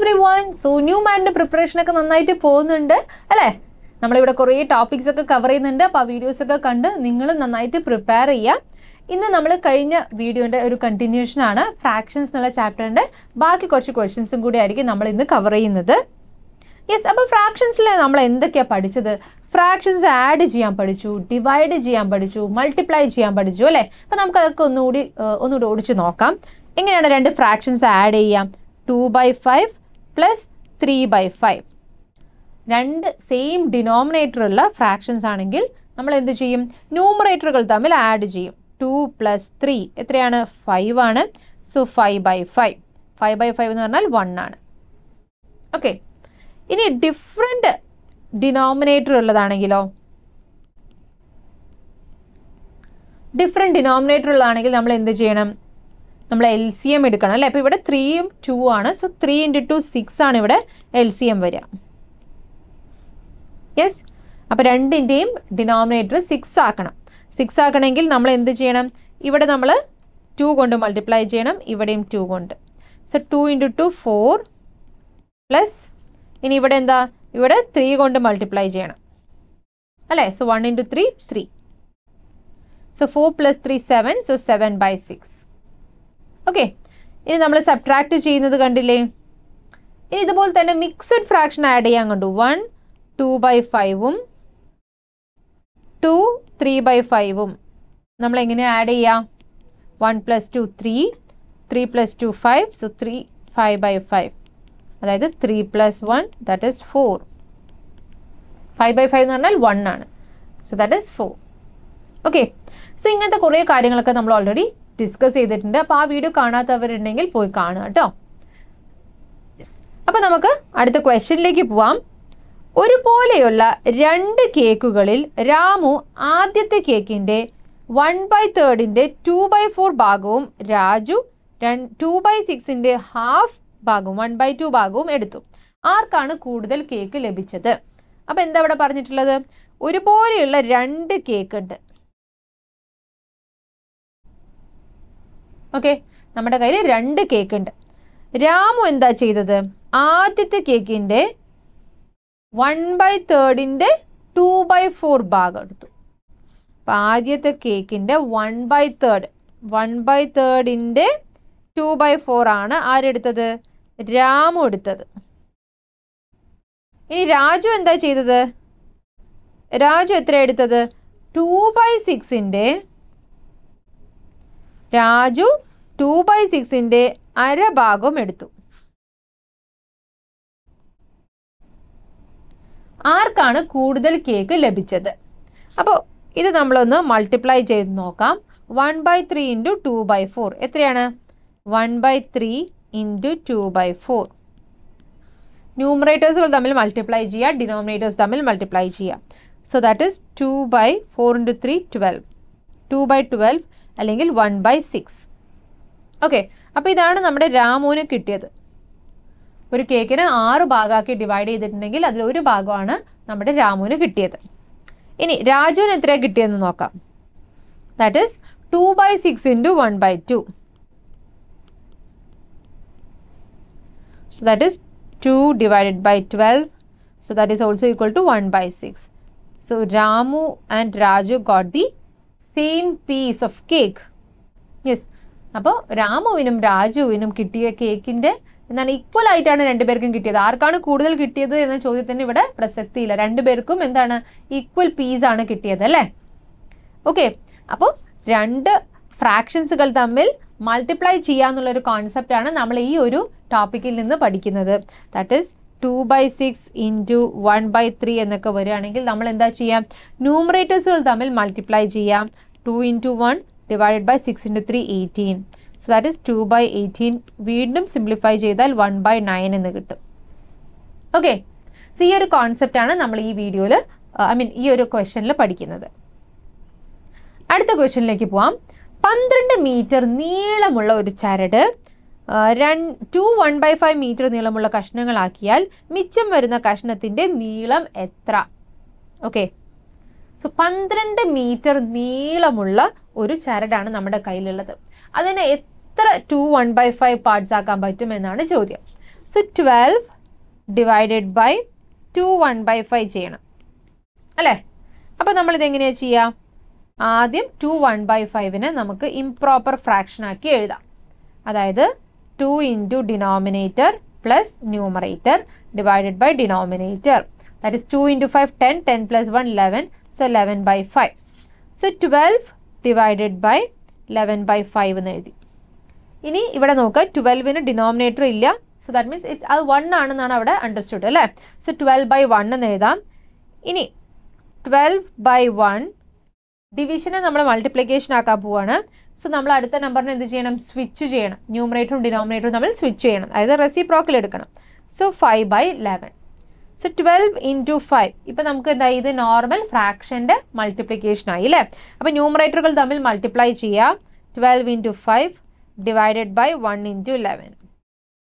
Every one so ന്യൂ മാന്റെ പ്രിപ്പറേഷനൊക്കെ നന്നായിട്ട് പോകുന്നുണ്ട് അല്ലേ? നമ്മളിവിടെ കുറേ ടോപ്പിക്സ് ഒക്കെ കവർ ചെയ്യുന്നുണ്ട് അപ്പോൾ ആ വീഡിയോസ് ഒക്കെ കണ്ട് നിങ്ങൾ നന്നായിട്ട് പ്രിപ്പയർ ചെയ്യുക ഇന്ന് നമ്മൾ കഴിഞ്ഞ വീഡിയോന്റെ ഒരു കണ്ടിന്യൂഷൻ ആണ് ഫ്രാക്ഷൻസ് എന്നുള്ള ചാപ്റ്ററിന്റെ ബാക്കി കുറച്ച് ക്വസ്റ്റ്യൻസും കൂടി ആയിരിക്കും നമ്മൾ ഇന്ന് കവർ ചെയ്യുന്നത്. യെസ് അപ്പോൾ ഫ്രാക്ഷൻസിൽ നമ്മൾ എന്തൊക്കെയാണ് പഠിച്ചത്? ഫ്രാക്ഷൻസ് ആഡ് ചെയ്യാൻ പഠിച്ചു ഡിവൈഡ് ചെയ്യാൻ പഠിച്ചു മൾട്ടിപ്ലൈ ചെയ്യാൻ പഠിച്ചു അല്ലേ? അപ്പോൾ നമുക്കതൊക്കെ ഒന്നുകൂടി ഒന്നുകൂടി ഓടിച്ച് നോക്കാം. എങ്ങനെയാണ് രണ്ട് ഫ്രാക്ഷൻസ് ആഡ് ചെയ്യാം? Two by five plus three by five രണ്ട് സെയിം ഡിനോമിനേറ്റർ ഉള്ള ഫ്രാക്ഷൻസ് ആണെങ്കിൽ നമ്മൾ എന്ത് ചെയ്യും? ന്യൂമറേറ്ററുകൾ തമ്മിൽ ആഡ് ചെയ്യും. ടു പ്ലസ് ത്രീ എത്രയാണ്? ഫൈവ് ആണ്. So five by five five by five എന്ന് പറഞ്ഞാൽ വൺ ആണ്. ഓക്കെ ഇനി ഡിഫറെന്റ് ഡിനോമിനേറ്റർ ഉള്ളതാണെങ്കിലോ? ഡിഫറെന്റ് ഡിനോമിനേറ്റർ ഉള്ളതാണെങ്കിൽ നമ്മൾ എന്ത് ചെയ്യണം? നമ്മൾ എൽ സി എം എടുക്കണം അല്ലേ? അപ്പോൾ ഇവിടെ ത്രീയും ടു ആണ്. So three into two six ആണ് ഇവിടെ എൽ സി എം വരിക യെസ് അപ്പോൾ രണ്ടിന്റെയും ഡിനോമിനേറ്റർ സിക്സ് ആക്കണം. സിക്സ് ആക്കണമെങ്കിൽ നമ്മൾ എന്ത് ചെയ്യണം? ഇവിടെ നമ്മൾ ടു കൊണ്ട് മൾട്ടിപ്ലൈ ചെയ്യണം. ഇവിടെയും ടു കൊണ്ട്. So two into two four plus ഇനി ഇവിടെ എന്താ? ഇവിടെ ത്രീ കൊണ്ട് മൾട്ടിപ്ലൈ ചെയ്യണം. അല്ലേ? So one into three three so four plus three seven so seven by six okay ഇനി നമ്മൾ സബ്ട്രാക്ട് ചെയ്യുന്നത് കണ്ടില്ലേ? ഇനി ഇതുപോലെ തന്നെ മിക്സഡ് ഫ്രാക്ഷൻ ആഡ് ചെയ്യാൻ കണ്ടു. വൺ ടു ബൈ ഫൈവും ടു ത്രീ ബൈ ഫൈവും നമ്മൾ എങ്ങനെ ആഡ് ചെയ്യാം? One plus two three three plus two five so three five by five അതായത് three plus one that is four five by five എന്ന് പറഞ്ഞാൽ വൺ ആണ്. So that is four okay so ഇങ്ങനത്തെ കുറേ കാര്യങ്ങളൊക്കെ നമ്മൾ ഓൾറെഡി ഡിസ്കസ് ചെയ്തിട്ടുണ്ട്. അപ്പോൾ ആ വീഡിയോ കാണാത്തവരുണ്ടെങ്കിൽ പോയി കാണുക കേട്ടോ അപ്പോൾ നമുക്ക് അടുത്ത ക്വസ്റ്റ്യനിലേക്ക് പോവാം. ഒരുപോലെയുള്ള രണ്ട് കേക്കുകളിൽ രാമു ആദ്യത്തെ കേക്കിന്റെ വൺ ബൈ തേർഡിന്റെ ടു ബൈ ഫോർ ഭാഗവും രാജു ടു ബൈ സിക്സിന്റെ ഹാഫ് ഭാഗവും വൺ ബൈ ടു ഭാഗവും എടുത്തു. ആർക്കാണ് കൂടുതൽ കേക്ക് ലഭിച്ചത്? അപ്പോൾ എന്താ ഇവിടെ പറഞ്ഞിട്ടുള്ളത്? ഒരുപോലെയുള്ള രണ്ട് കേക്ക് ഉണ്ട്. ഓക്കെ നമ്മുടെ കയ്യിൽ രണ്ട് കേക്ക് ഉണ്ട്. രാമു എന്താ ചെയ്തത്? ആദ്യത്തെ കേക്കിന്റെ വൺ ബൈ തേർഡിന്റെ ടു ബൈ ഫോർ ഭാഗം എടുത്തു. അപ്പം ആദ്യത്തെ കേക്കിന്റെ one by third one by തേർഡിന്റെ two by four ആണ് ആരെടുത്തത് രാമു എടുത്തത്. ഇനി രാജു എന്താ ചെയ്തത്? രാജു എത്ര എടുത്തത്? ടു ബൈ സിക്സിന്റെ രാജു ടു ബൈ സിക്സിന്റെ അരഭാഗം എടുത്തു. ആർക്കാണ് കൂടുതൽ കേക്ക് ലഭിച്ചത്? അപ്പോൾ ഇത് നമ്മളൊന്ന് മൾട്ടിപ്ലൈ ചെയ്ത് നോക്കാം. One by three into two by four എത്രയാണ്? One by three into two by four ന്യൂമറേറ്റേഴ്സുകൾ തമ്മിൽ മൾട്ടിപ്ലൈ ചെയ്യുക ഡിനോമിനേറ്റേഴ്സ് തമ്മിൽ മൾട്ടിപ്ലൈ ചെയ്യുക. So that is two by four into three twelve two by twelve അല്ലെങ്കിൽ വൺ ബൈ സിക്സ് ഓക്കെ അപ്പോൾ ഇതാണ് നമ്മുടെ രാമുവിന് കിട്ടിയത്. ഒരു കേക്കിനെ ആറ് ഭാഗമാക്കി ഡിവൈഡ് ചെയ്തിട്ടുണ്ടെങ്കിൽ അതിൽ ഒരു ഭാഗമാണ് നമ്മുടെ രാമുവിന് കിട്ടിയത്. ഇനി രാജുവിന് എത്ര കിട്ടിയെന്ന് നോക്കാം. That is two by six into one by two so that is 2 divided by 12 so that is also equal to 1 by 6 so Ramu and Raju got the same piece of cake yes അപ്പോൾ രാമുവിനും രാജുവിനും കിട്ടിയ കേക്കിന്റെ എന്താണ് equal ആയിട്ടാണ് രണ്ടുപേർക്കും കിട്ടിയത്. ആർക്കാണ് കൂടുതൽ കിട്ടിയത് എന്ന ചോദ്യത്തിന് ഇവിടെ പ്രസക്തിയില്ല. രണ്ടുപേർക്കും എന്താണ് ഈക്വൽ പീസ് ആണ് കിട്ടിയത് അല്ലേ? ഓക്കെ അപ്പോൾ രണ്ട് ഫ്രാക്ഷൻസുകൾ തമ്മിൽ മൾട്ടിപ്ലൈ ചെയ്യുക എന്നുള്ളൊരു കോൺസെപ്റ്റാണ് നമ്മൾ ഈ ഒരു ടോപ്പിക്കിൽ നിന്ന് പഠിക്കുന്നത്. That is two by six into one by three എന്നൊക്കെ വരികയാണെങ്കിൽ നമ്മൾ എന്താ ചെയ്യാം? ന്യൂമറേറ്റേഴ്സുകൾ തമ്മിൽ മൾട്ടിപ്ലൈ ചെയ്യാം. Two into one divide by six into three eighteen so that is two by eighteen വീണ്ടും സിംപ്ലിഫൈ ചെയ്താൽ വൺ ബൈ നയൻ എന്ന് കിട്ടും. ഓക്കെ സോ ഈ ഒരു കോൺസെപ്റ്റാണ് നമ്മൾ ഈ വീഡിയോയിൽ ഐ മീൻ ഈ ഒരു ക്വസ്റ്റനിൽ പഠിക്കുന്നത്. അടുത്ത ക്വസ്റ്റനിലേക്ക് പോവാം. പന്ത്രണ്ട് മീറ്റർ നീളമുള്ള ഒരു ചരട് two one by five metre നീളമുള്ള കഷ്ണങ്ങളാക്കിയാൽ മിച്ചം വരുന്ന കഷ്ണത്തിന്റെ നീളം എത്ര? ഓക്കെ സോ പന്ത്രണ്ട് മീറ്റർ നീളമുള്ള ഒരു ചരടാണ് നമ്മുടെ കയ്യിലുള്ളത്. അതിനെ എത്ര two one by five parts ആക്കാൻ പറ്റും എന്നാണ് ചോദ്യം. So twelve divided by two one by five ചെയ്യണം. അല്ലേ? അപ്പോൾ നമ്മളിത് എങ്ങനെയാണ് ചെയ്യുക ആദ്യം ടു വൺ ബൈ ഫൈവിനെ നമുക്ക് ഇംപ്രോപ്പർ ഫ്രാക്ഷൻ ആക്കി എഴുതാം. അതായത് two into denominator plus numerator divided by denominator that is two into five ten ten plus one eleven so eleven by five so twelve divided by eleven by five എന്ന് എഴുതി. ഇനി ഇവിടെ നോക്കുക ട്വൽവിന് denominator ഇല്ല. സോ ദാറ്റ് മീൻസ് ഇറ്റ്സ് അത് one ആണെന്നാണ് അവിടെ അണ്ടർസ്റ്റുഡ് അല്ലേ? സോ ട്വൽവ് ബൈ വൺ എന്ന് എഴുതാം. ഇനി ട്വൽവ് ബൈ വൺ ഡിവിഷനെ നമ്മൾ മൾട്ടിപ്ലിക്കേഷൻ ആക്കാൻ പോവാണ്. സോ നമ്മൾ അടുത്ത നമ്പറിന് എന്ത് ചെയ്യണം? സ്വിച്ച് ചെയ്യണം. ന്യൂമറേറ്ററും ഡിനോമിനേറ്ററും നമ്മൾ സ്വിച്ച് ചെയ്യണം. അതായത് റെസിപ്രോക്കൽ എടുക്കണം. So five by eleven so twelve into five ഇപ്പം നമുക്ക് എന്താ ഇത് നോർമൽ ഫ്രാക്ഷന്റെ മൾട്ടിപ്ലിക്കേഷൻ ആയി അല്ലേ അപ്പോൾ ന്യൂമറേറ്ററുകൾ തമ്മിൽ മൾട്ടിപ്ലൈ ചെയ്യാം. Twelve into five divided by one into eleven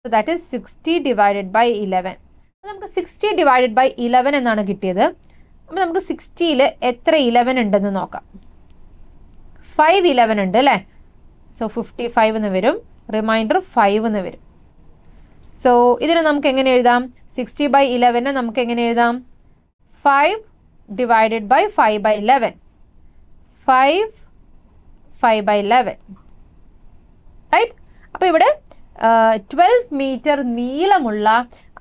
so that is sixty divided by eleven നമുക്ക് സിക്സ്റ്റി ഡിവൈഡഡ് ബൈ ഇലവൻ എന്നാണ് കിട്ടിയത്. അപ്പോൾ നമുക്ക് സിക്സ്റ്റിയിൽ എത്ര ഇലവൻ ഉണ്ടെന്ന് നോക്കാം. ഫൈവ് ഇലവൻ ഉണ്ട് അല്ലേ സോ ഫിഫ്റ്റി ഫൈവ് എന്ന് വരും. റിമൈൻഡർ ഫൈവ് എന്ന് വരും. സോ ഇതിന് നമുക്ക് എങ്ങനെ എഴുതാം? സിക്സ്റ്റി ബൈ ഇലവനെ നമുക്ക് എങ്ങനെ എഴുതാം? Five divided by five by eleven five five by eleven right അപ്പോൾ ഇവിടെ ട്വൽവ് മീറ്റർ നീളമുള്ള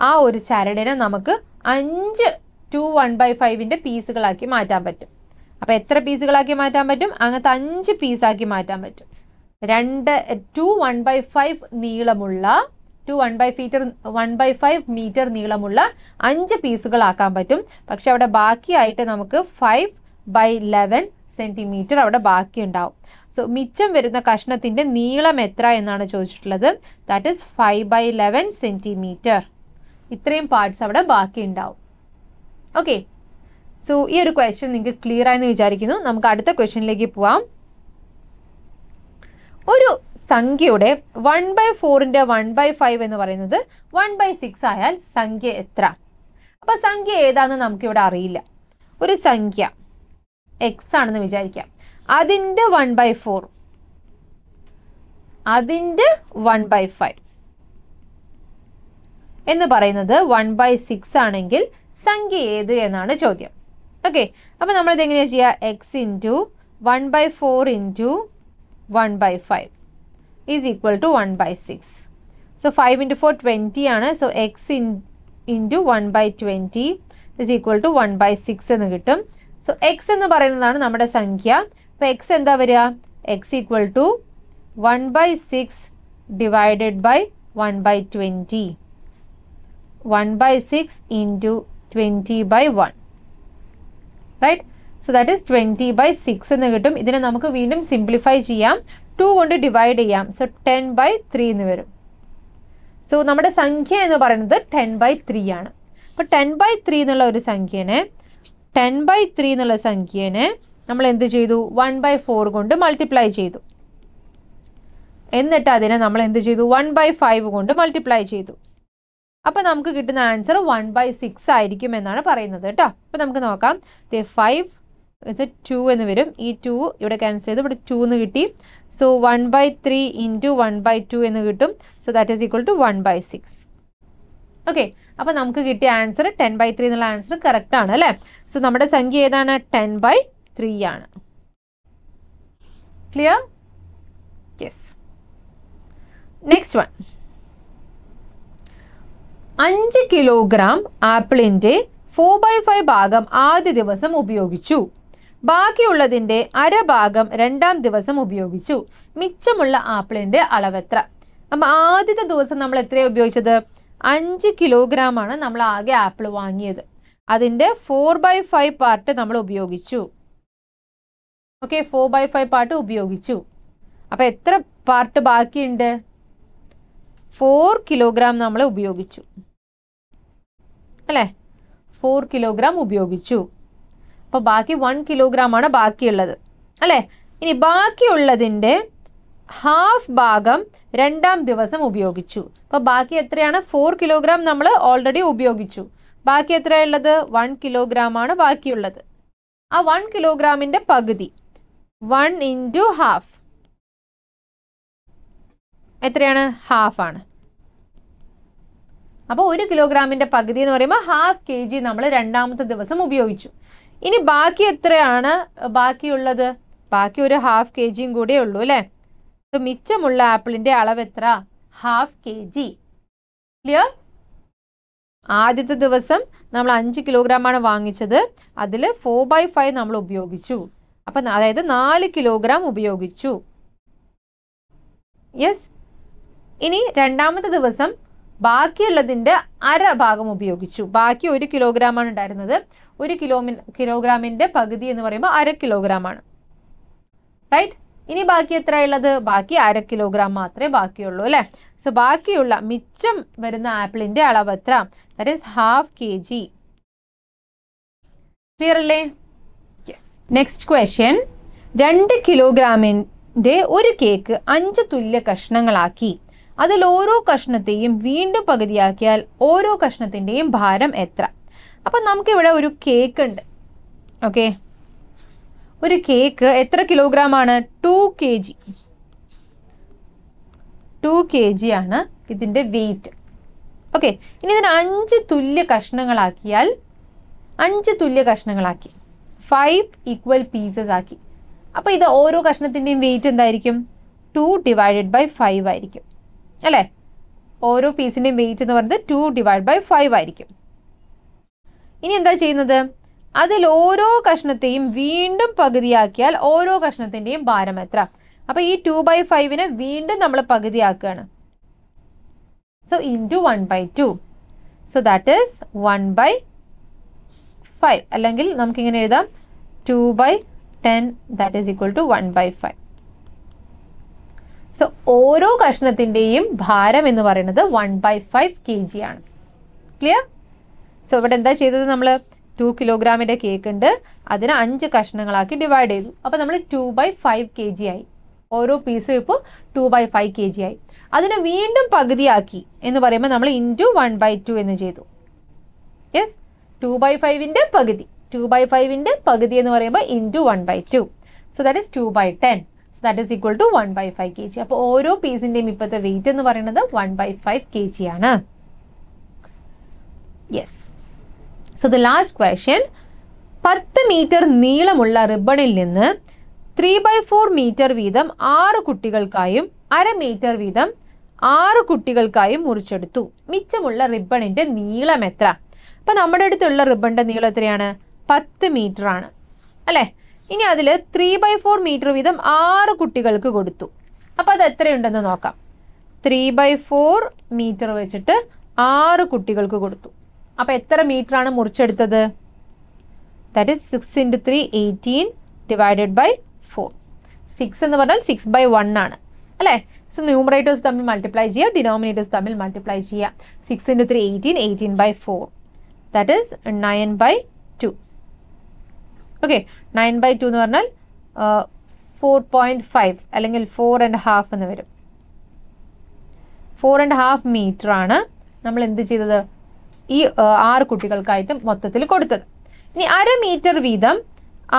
ആ ഒരു ചരടിനെ നമുക്ക് അഞ്ച് ടു വൺ ബൈ ഫൈവിന്റെ പീസുകളാക്കി മാറ്റാൻ പറ്റും. അപ്പോൾ എത്ര പീസുകളാക്കി മാറ്റാൻ പറ്റും? അങ്ങനത്തെ അഞ്ച് പീസാക്കി മാറ്റാൻ പറ്റും. രണ്ട് ടു വൺ ബൈ ഫൈവ് നീളമുള്ള ടു വൺ ബൈ ഫീറ്റർ വൺ ബൈ ഫൈവ് മീറ്റർ നീളമുള്ള അഞ്ച് പീസുകളാക്കാൻ പറ്റും. പക്ഷെ അവിടെ ബാക്കിയായിട്ട് നമുക്ക് ഫൈവ് ബൈ ലെവൻ സെന്റിമീറ്റർ അവിടെ ബാക്കി ഉണ്ടാവും സോ മിച്ചം വരുന്ന കഷ്ണത്തിന്റെ നീളം എത്ര എന്നാണ് ചോദിച്ചിട്ടുള്ളത്. That is five by eleven centimetre ഇത്രയും പാർട്സ് അവിടെ ബാക്കി ഉണ്ടാവും ഓക്കെ സോ ഈ ഒരു ക്വസ്റ്റ്യൻ നിങ്ങൾക്ക് ക്ലിയർ ആയെന്ന് വിചാരിക്കുന്നു. നമുക്ക് അടുത്ത ക്വസ്റ്റ്യനിലേക്ക് പോവാം. ഒരു സംഖ്യയുടെ വൺ ബൈ ഫോറിന്റെ വൺ ബൈ ഫൈവ് എന്ന് പറയുന്നത് വൺ ബൈ സിക്സ് ആയാൽ സംഖ്യ എത്ര? അപ്പോൾ സംഖ്യ ഏതാണെന്ന് നമുക്കിവിടെ അറിയില്ല. ഒരു സംഖ്യ എക്സ് ആണെന്ന് വിചാരിക്കാം. അതിന്റെ വൺ ബൈ ഫോർ അതിന്റെ വൺ ബൈ ഫൈവ് എന്ന് പറയുന്നത് വൺ ബൈ സിക്സ് ആണെങ്കിൽ സംഖ്യ ഏത് എന്നാണ് ചോദ്യം. ഓക്കെ അപ്പോൾ നമ്മളിത് എങ്ങനെയാണ് ചെയ്യുക X into one by four into one by five is equal to one by six so five into four twenty ആണ്. So, x in into one by twenty is equal to one by six എന്ന് കിട്ടും. So X എന്ന് പറയുന്നതാണ് നമ്മുടെ സംഖ്യ. അപ്പോൾ X എന്താ വരിക? X equal to one by six divided by one by twenty one by six into twenty by one right so that is twenty by six എന്ന് കിട്ടും. ഇതിനെ നമുക്ക് വീണ്ടും സിംപ്ലിഫൈ ചെയ്യാം. ടു കൊണ്ട് ഡിവൈഡ് ചെയ്യാം. സോ ടെൻ ബൈ ത്രീ എന്ന് വരും. സോ നമ്മുടെ സംഖ്യ എന്ന് പറയുന്നത് ടെൻ ബൈ ത്രീ ആണ്. അപ്പോൾ ടെൻ ബൈ ത്രീ എന്നുള്ള ഒരു സംഖ്യനെ ടെൻ ബൈ ത്രീ എന്നുള്ള സംഖ്യനെ നമ്മൾ എന്ത് ചെയ്തു? വൺ ബൈ ഫോർ കൊണ്ട് മൾട്ടിപ്ലൈ ചെയ്തു. എന്നിട്ട് അതിനെ നമ്മൾ എന്ത് ചെയ്തു? വൺ ബൈ ഫൈവ് കൊണ്ട് മൾട്ടിപ്ലൈ ചെയ്തു. അപ്പോൾ നമുക്ക് കിട്ടുന്ന ആൻസർ വൺ ബൈ സിക്സ് ആയിരിക്കും എന്നാണ് പറയുന്നത് കേട്ടോ. അപ്പോൾ നമുക്ക് നോക്കാം. ഫൈവ് ടു എന്ന് വരും. ഈ ടു ഇവിടെ ക്യാൻസൽ ചെയ്ത്. ഇവിടെ ടു എന്ന് കിട്ടി. So one by three into one by two എന്ന് കിട്ടും. So that is equal to one by six okay അപ്പോൾ നമുക്ക് കിട്ടിയ ആൻസർ ടെൻ ബൈ ത്രീ എന്നുള്ള ആൻസർ കറക്റ്റ് ആണ് അല്ലേ? സോ നമ്മുടെ സംഖ്യ ഏതാണ്? ടെൻ ബൈ ത്രീ ആണ്. ക്ലിയർ യെസ് നെക്സ്റ്റ് വൺ അഞ്ച് കിലോഗ്രാം ആപ്പിളിന്റെ ഫോർ ബൈ ഫൈവ് ഭാഗം ആദ്യ ദിവസം ഉപയോഗിച്ചു. ബാക്കിയുള്ളതിന്റെ അരഭാഗം രണ്ടാം ദിവസം ഉപയോഗിച്ചു. മിച്ചമുള്ള ആപ്പിളിന്റെ അളവെത്ര? അപ്പം ആദ്യത്തെ ദിവസം നമ്മൾ എത്രയാണ് ഉപയോഗിച്ചത്? അഞ്ച് കിലോഗ്രാം ആണ് നമ്മൾ ആകെ ആപ്പിൾ വാങ്ങിയത്. അതിന്റെ ഫോർ ബൈ ഫൈവ് പാർട്ട് നമ്മൾ ഉപയോഗിച്ചു. Okay four by five part ഉപയോഗിച്ചു. അപ്പോൾ എത്ര പാർട്ട് ബാക്കിയുണ്ട്? ഫോർ കിലോഗ്രാം നമ്മൾ ഉപയോഗിച്ചു. അല്ലേ? ഫോർ കിലോഗ്രാം ഉപയോഗിച്ചു. അപ്പോൾ ബാക്കി വൺ കിലോഗ്രാം ആണ് ബാക്കിയുള്ളത്. അല്ലേ? ഇനി ബാക്കിയുള്ളതിന്റെ ഹാഫ് ഭാഗം രണ്ടാം ദിവസം ഉപയോഗിച്ചു. അപ്പോൾ ബാക്കി എത്രയാണ്? ഫോർ കിലോഗ്രാം നമ്മൾ ഓൾറെഡി ഉപയോഗിച്ചു. ബാക്കി എത്രയുള്ളത് വൺ കിലോഗ്രാം ആണ് ബാക്കിയുള്ളത്. ആ വൺ കിലോഗ്രാമിന്റെ പകുതി. വൺ ഇന്റു ഹാഫ് എത്രയാണ്? ഹാഫ് ആണ്. അപ്പോൾ ഒരു കിലോഗ്രാമിന്റെ പകുതി എന്ന് പറയുമ്പോൾ ഹാഫ് കെ ജി നമ്മൾ രണ്ടാമത്തെ ദിവസം ഉപയോഗിച്ചു. ഇനി ബാക്കി എത്രയാണ്? ബാക്കിയുള്ളത്? ബാക്കി ഒരു ഹാഫ് കെ ജിയും കൂടെ ഉള്ളൂ അല്ലേ? അപ്പോൾ മിച്ചമുള്ള ആപ്പിളിന്റെ അളവ് എത്ര? ഹാഫ് കെ ജി ക്ലിയർ ആദ്യത്തെ ദിവസം നമ്മൾ അഞ്ച് കിലോഗ്രാമാണ് വാങ്ങിച്ചത്. അതിൽ ഫോർ ബൈ ഫൈവ് നമ്മൾ ഉപയോഗിച്ചു. അപ്പം അതായത് നാല് കിലോഗ്രാം ഉപയോഗിച്ചു. യെസ് ഇനി രണ്ടാമത്തെ ദിവസം ബാക്കിയുള്ളതിന്റെ അര ഭാഗം ഉപയോഗിച്ചു. ബാക്കി ഒരു കിലോഗ്രാമാണ് ഉണ്ടായിരുന്നത്. ഒരു കിലോമി കിലോഗ്രാമിന്റെ പകുതി എന്ന് പറയുമ്പോൾ അര കിലോഗ്രാം ആണ് റൈറ്റ് ഇനി ബാക്കി എത്ര ഉള്ളത് ബാക്കി അര കിലോഗ്രാം മാത്രമേ ബാക്കിയുള്ളൂ അല്ലേ? സോ ബാക്കിയുള്ള മിച്ചം വരുന്ന ആപ്പിളിന്റെ അളവ് എത്ര? That is half K G clear അല്ലേ? യെസ് നെക്സ്റ്റ് ക്വസ്റ്റ്യൻ രണ്ട് കിലോഗ്രാമിന്റെ ഒരു കേക്ക് അഞ്ച് തുല്യ കഷ്ണങ്ങളാക്കി. അതിൽ ഓരോ കഷ്ണത്തെയും വീണ്ടും പകുതിയാക്കിയാൽ ഓരോ കഷ്ണത്തിന്റെയും ഭാരം എത്ര? അപ്പം നമുക്കിവിടെ ഒരു കേക്ക് ഉണ്ട്. ഓക്കെ ഒരു കേക്ക് എത്ര കിലോഗ്രാം ആണ്? Two K G two K G ആണ് ഇതിന്റെ വെയിറ്റ് ഓക്കെ ഇനി ഇതിന് അഞ്ച് തുല്യ കഷ്ണങ്ങളാക്കിയാൽ അഞ്ച് തുല്യ കഷ്ണങ്ങളാക്കി. ഫൈവ് ഈക്വൽ പീസസ് ആക്കി. അപ്പോൾ ഇത് ഓരോ കഷ്ണത്തിന്റെയും വെയിറ്റ് എന്തായിരിക്കും? ടു ഡിവൈഡഡ് ബൈ ഫൈവ് ആയിരിക്കും. അല്ലേ? ഓരോ പീസിന്റെയും വെയിറ്റ് എന്ന് പറയുന്നത് ടു ഡിവൈഡ് ബൈ ഫൈവ് ആയിരിക്കും. ഇനി എന്താ ചെയ്യുന്നത്? അതിൽ ഓരോ കഷ്ണത്തെയും വീണ്ടും പകുതിയാക്കിയാൽ ഓരോ കഷ്ണത്തിന്റെയും ഭാരം എത്ര? അപ്പോൾ ഈ ടു ബൈ ഫൈവിനെ വീണ്ടും നമ്മൾ പകുതിയാക്കുകയാണ്. So in two one by two so that is one by five അല്ലെങ്കിൽ നമുക്കിങ്ങനെ എഴുതാം. Two by ten that is equal to one by five so ഓരോ കഷ്ണത്തിന്റെയും ഭാരം എന്ന് പറയുന്നത് one by five K G ആണ്. ക്ലിയർ സോ ഇവിടെ എന്താ ചെയ്തത് നമ്മൾ ടു കിലോഗ്രാമിന്റെ കേക്ക് ഉണ്ട്. അതിനെ അഞ്ച് കഷ്ണങ്ങളാക്കി ഡിവൈഡ് ചെയ്തു. അപ്പോൾ നമ്മൾ two by five K G ആയി. ഓരോ പീസും ഇപ്പോൾ two by five K G ആയി. അതിനെ വീണ്ടും പകുതിയാക്കി എന്ന് പറയുമ്പോൾ നമ്മൾ ഇന്റു വൺ ബൈ ടു എന്ന് ചെയ്തു. യെസ് ടു ബൈ ഫൈവിന്റെ പകുതി. ടു ബൈ ഫൈവിന്റെ പകുതി എന്ന് പറയുമ്പോൾ into one by two so that is two by ten so that is equal to one by five K G അപ്പോൾ ഓരോ പീസിന്റെയും ഇപ്പോഴത്തെ വെയിറ്റ് എന്ന് പറയുന്നത് one by five K G ആണ്. Yes so the last question പത്ത് metre നീളമുള്ള റിബണിൽ നിന്ന് ത്രീ ബൈ ഫോർ മീറ്റർ വീതം ആറ് കുട്ടികൾക്കായും അര മീറ്റർ വീതം ആറ് കുട്ടികൾക്കായും മുറിച്ചെടുത്തു. മിച്ചമുള്ള റിബണിന്റെ നീളം എത്ര? അപ്പം നമ്മുടെ അടുത്തുള്ള റിബണിന്റെ നീളം എത്രയാണ്? പത്ത് മീറ്റർ ആണ്. അല്ലേ? ഇനി അതിൽ ത്രീ ബൈ ഫോർ മീറ്റർ വീതം ആറ് കുട്ടികൾക്ക് കൊടുത്തു. അപ്പോൾ അത് എത്രയുണ്ടെന്ന് നോക്കാം. ത്രീ ബൈ ഫോർ മീറ്റർ വെച്ചിട്ട് ആറ് കുട്ടികൾക്ക് കൊടുത്തു. അപ്പോൾ എത്ര മീറ്റർ ആണ് മുറിച്ചെടുത്തത്? That is six into three eighteen divided by four six എന്ന് പറഞ്ഞാൽ സിക്സ് ബൈ വൺ ആണ്. അല്ലേ? സോ ന്യൂമറേറ്റേഴ്സ് തമ്മിൽ മൾട്ടിപ്ലൈ ചെയ്യുക ഡിനോമിനേറ്റേഴ്സ് തമ്മിൽ മൾട്ടിപ്ലൈ ചെയ്യുക. Six into three eighteen eighteen by four that is nine by two okay nine by two എന്ന് പറഞ്ഞാൽ ഫോർ പോയിന്റ് ഫൈവ് അല്ലെങ്കിൽ ഫോർ ആൻഡ് ഹാഫ് എന്ന് വരും. ഫോർ ആൻഡ് ഹാഫ് മീറ്റർ ആണ്. നമ്മൾ എന്ത് ചെയ്തത്? ഈ ആറ് കുട്ടികൾക്കായിട്ട് മൊത്തത്തിൽ കൊടുത്തത്. ഇനി അര മീറ്റർ വീതം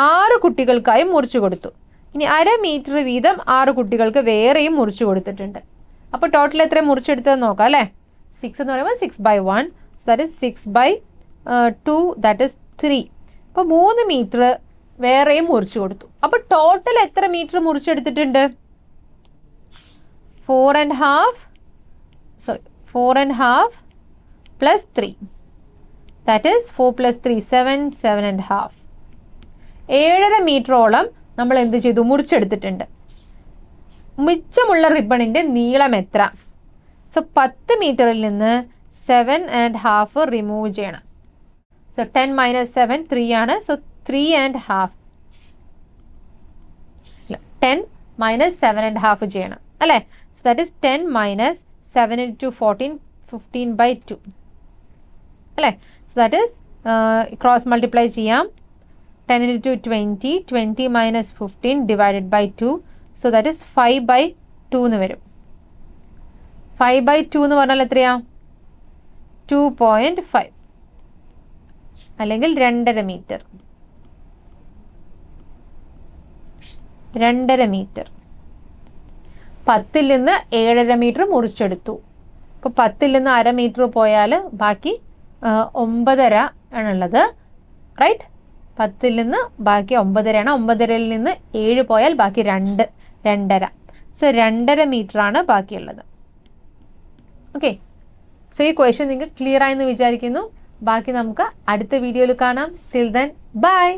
ആറ് കുട്ടികൾക്കായി മുറിച്ചു കൊടുത്തു. ഇനി അര മീറ്റർ വീതം ആറ് കുട്ടികൾക്ക് വേറെയും മുറിച്ചു കൊടുത്തിട്ടുണ്ട്. അപ്പോൾ ടോട്ടൽ എത്ര മുറിച്ചെടുത്തത് നോക്കാം അല്ലേ? സിക്സ് എന്ന് പറയുമ്പോൾ six by one that is six by two that is three അപ്പോൾ മൂന്ന് മീറ്റർ വേറെയും മുറിച്ചു കൊടുത്തു. അപ്പോൾ ടോട്ടൽ എത്ര metre മുറിച്ചെടുത്തിട്ടുണ്ട്? Four and half sorry four and half plus three that is four plus three seven seven and half ഏഴര മീറ്ററോളം നമ്മൾ എന്ത് ചെയ്തു? മുറിച്ചെടുത്തിട്ടുണ്ട്. മിച്ചമുള്ള റിബണിന്റെ നീളം എത്ര? സോ പത്ത് മീറ്ററിൽ നിന്ന് സെവൻ ആൻഡ് ഹാഫ് റിമൂവ് ചെയ്യണം. So ten minus seven three ആണ്. So three and half ten minus seven and half ചെയ്യണം. അല്ലേ? So that is ten minus seven into fourteen fifteen by two അല്ലേ? So that is cross multiply ചെയ്യാം. Ten in two twenty twenty minus fifteen divided by two so that is five by two എന്ന് വരും. Five by two എന്ന് പറഞ്ഞാൽ എത്രയാ? Two point five അല്ലെങ്കിൽ രണ്ടര metre രണ്ടര മീറ്റർ പത്തിൽ നിന്ന് ഏഴര മീറ്റർ മുറിച്ചെടുത്തു. അപ്പോൾ പത്തിൽ നിന്ന് അര മീറ്റർ പോയാൽ ബാക്കി ഒമ്പതര ആണുള്ളത്. റൈറ്റ് പത്തിൽ നിന്ന് ബാക്കി ഒമ്പതരയാണ്. ഒമ്പതരയിൽ നിന്ന് ഏഴ് പോയാൽ ബാക്കി രണ്ട് രണ്ടര. സോ രണ്ടര മീറ്ററാണ് ബാക്കിയുള്ളത്. ഓക്കെ സോ ഈ ക്വസ്റ്റ്യൻ നിങ്ങൾക്ക് ക്ലിയർ ആയെന്ന് വിചാരിക്കുന്നു. ബാക്കി നമുക്ക് അടുത്ത വീഡിയോയിൽ കാണാം. Till then bye